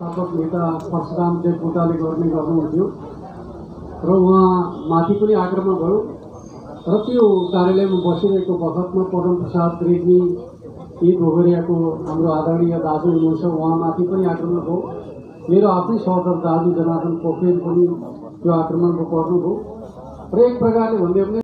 शासक नेता परशुराम देवकोटाले गर्ने गर्नुहुन्थ्यो। र उहाँ माथि पनि आक्रमण भयो। र त्यो कार्यालयमा बसिरहेको बखतमा पदम प्रसाद रेग्मी यी भोगरियाको हाम्रो आदरणीय दाजु हुनुहुन्छ उहाँमाथि पनि आक्रमण भयो। मेरो आफ्नै सहोदर दाजु जनार्दन पोखरेल पनि त्यो आक्रमणको पर्नुभयो। र एक प्रकारले भन्दै भने